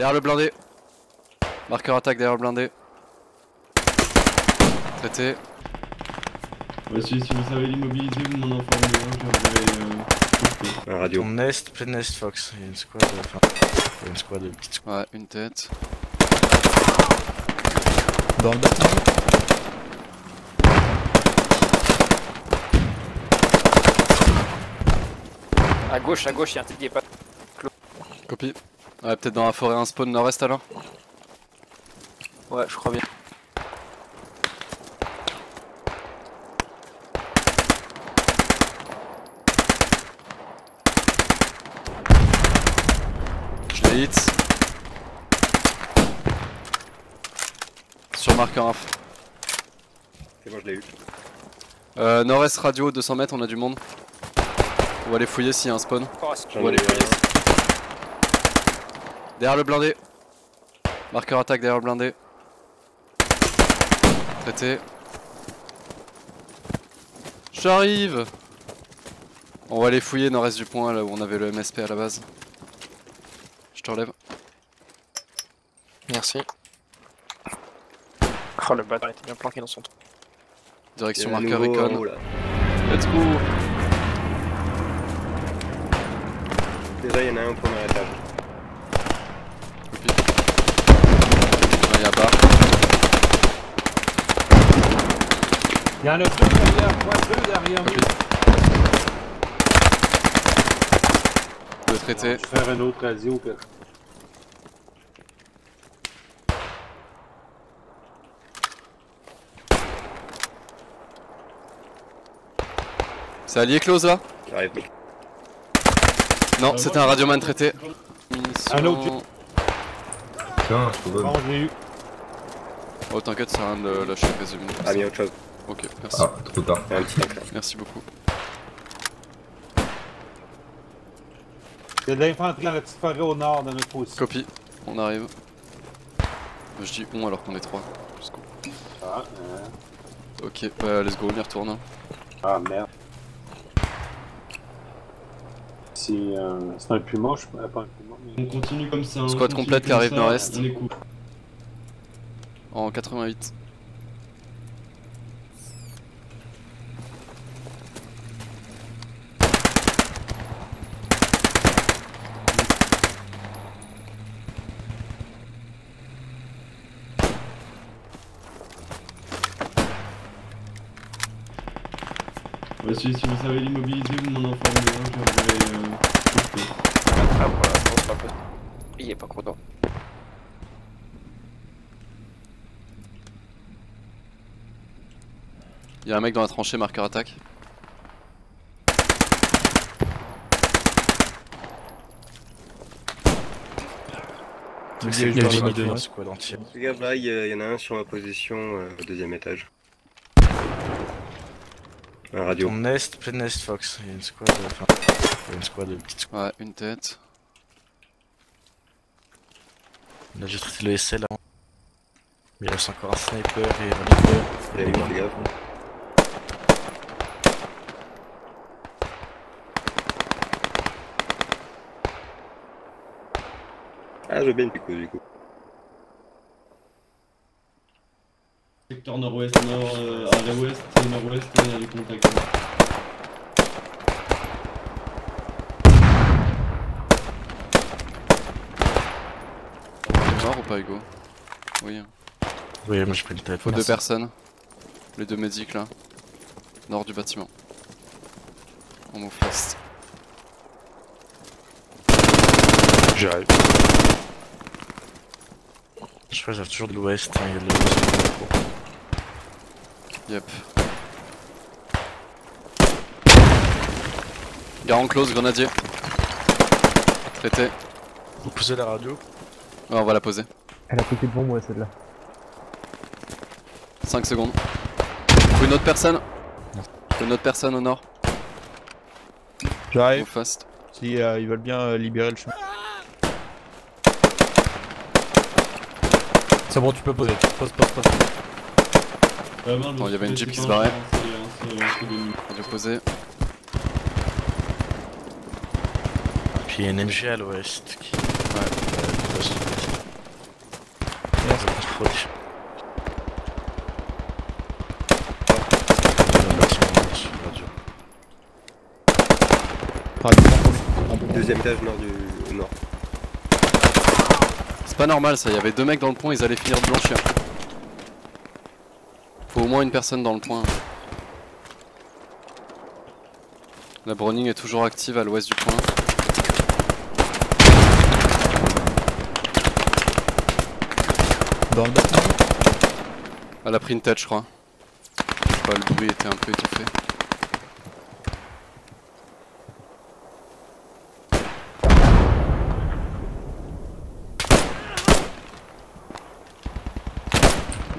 Derrière le blindé. Marqueur attaque derrière le blindé. Traité. Ouais, si, si vous savez l'immobiliser, vous m'en informez, hein, je vais euh, Un radio. Ton est, plein est Fox. Il y a une squad. euh, Enfin, il y a une squad, petite squad. Ouais, une tête. Dans le bâtiment À gauche, à gauche, il y a un type qui est pas. Copie. Ouais, peut-être dans la forêt un spawn nord-est alors. Ouais, je crois bien. Je l'ai hit. Sur marqueur inf. C'est bon, je l'ai eu. Euh, nord-est radio, 200 mètres, on a du monde. On va aller fouiller s'il y a un spawn. Encore à- J'en Ouais, ai les eu fouilles. un. Derrière le blindé. Marqueur attaque derrière le blindé. Traité. J'arrive On va aller fouiller nord-est du point là où on avait le MSP à la base. Je te relève. Merci. Oh le bâtard était bien planqué dans son trou. Direction marqueur là. Let's go Déjà, il y en a un au premier étage. Il y en a deux derrière, ouais, deux derrière nous. Le traité. Je vais faire un autre radio. que- C'est allié close là? J'arrive. Non, c'était un radioman traité. Un autre, Mission- Tiens, je je l'ai eu. Oh t'inquiète, c'est rien de le lâcher résumé. Ah, mais autre chose. Merci. Ah, trop tard. Il y a un petit truc là. Merci beaucoup. Il y a de l'infanterie dans la petite forêt au nord de notre position. Copie, on arrive. Je dis on alors qu'on est trois. Ah, hein. Ok, bah let's go, on y retourne. ah merde. C'est euh, c'est un puma, je euh, pas un puma, mais... On continue comme ça. Squad complète qui arrive nord-est. Cool. En 88. Si, si vous savez l'immobiliser, vous m'en informez, hein, je vais euh, Ah voilà, bon. Il est pas content. Y'a un mec dans la tranchée, marqueur attaque. C'est Il y a y a une squad entière. Là, il y, a- il y en a un sur ma position euh, au deuxième étage. Un radio. Ton est, plein est Fox. Il y a une squad. euh, Enfin, il y a une squad, une petite squad. Ouais, une tête. Là, j'ai traité le SL avant. Mais il reste encore un sniper et un leader. Il y a gaffe. Ah, je veux bien une pico du coup. Secteur nord-ouest, nord, euh, arrêt-ouest et nord-ouest, il y a des contacts. T'es mort ou pas, Hugo? Oui. hein. Oui, moi j'ai pris le tête. Faut deux personnes. Les deux médics là. Nord du bâtiment. On move fast. J'arrive. Je crois que j'arrive toujours de l'ouest. hein, il y a de l'ouest. Yep. Garant close, grenadier. Traité. Vous posez la radio Ouais, on va la poser. Elle a pété devant moi celle-là. 5 secondes. Faut une autre personne Faut une autre personne au nord. J'arrive. Fast. Si euh, ils veulent bien euh, libérer le champ. C'est bon, tu peux poser. Pose, pose, pose. Euh, non, Attends, il y avait une Jeep qui se barrait. nuit. Radio posé. Puis il y a une MG à l'ouest qui. Ouais, euh, sur la radio. Radio. Deuxième étage nord du nord. C'est pas normal ça, il y avait deux mecs dans le point, ils allaient finir de blanchir. Faut au moins une personne dans le point. La Browning est toujours active à l'ouest du point. Dans le bâtiment. Elle a pris une tête, je crois. Je sais pas, le bruit était un peu étouffé.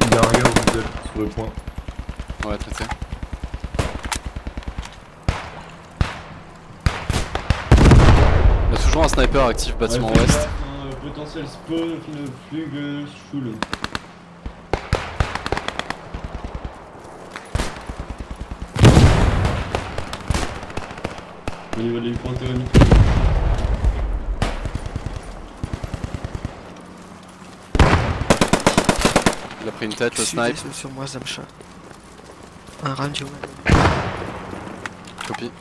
Il y a un gars où vous êtes sur le point. Ouais, traité. Il y a toujours un sniper actif bâtiment Ouais, ouest. euh, potentiel spawn, fine flug, euh, Schul. Au niveau des points thermiques. Il a pris une tête, le snipe. Sur moi, Zamcha. Un radio. Copie.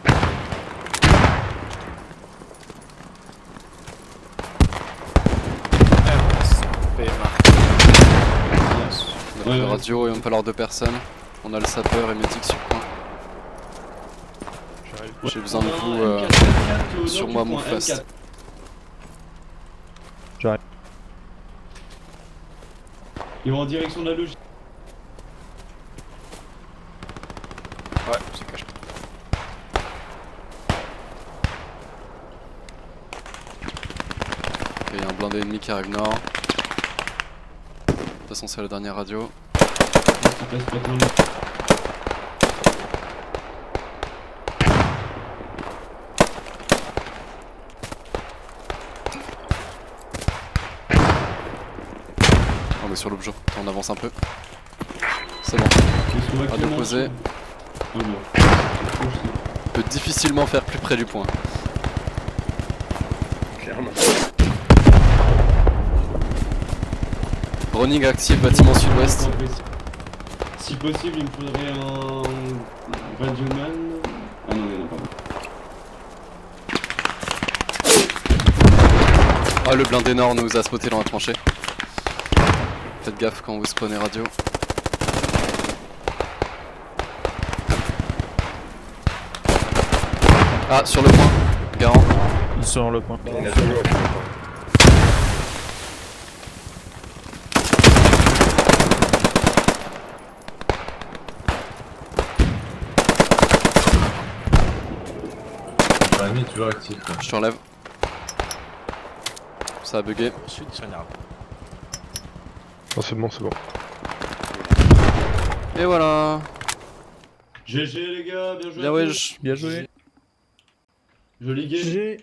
RSP marqué. On a pris Ouais, le ouais. radio et on peut alors deux personnes. On a le sapeur et médic sur point. J'arrive. J'ai besoin de vous M4, euh, M4 au nord sur du moi, mon fast. M4. J'arrive. Ils vont en direction de la logique. Ouais, c'est caché. Ok, il y a un blindé ennemi qui arrive nord. De toute façon, c'est la dernière radio passe pas trop loin. On est sur l'objet. On avance un peu. C'est bon. À trouve que On peut difficilement faire plus près du point. Clairement. Running active, bâtiment sud-ouest. Si possible, il me faudrait un radioman. Ah non, il y en a pas. Ah, le blindé nord nous a spoté dans la tranchée. Faites gaffe quand vous spawnez radio. Ah, sur le point. Garant. Ils sont dans le point. Actif. Je te relève. Ça a bugué. Ensuite, c'est un arbre. Oh, c'est bon, c'est bon. Et voilà. GG les gars, bien joué. Bien ouais. Bien joué. Joli game.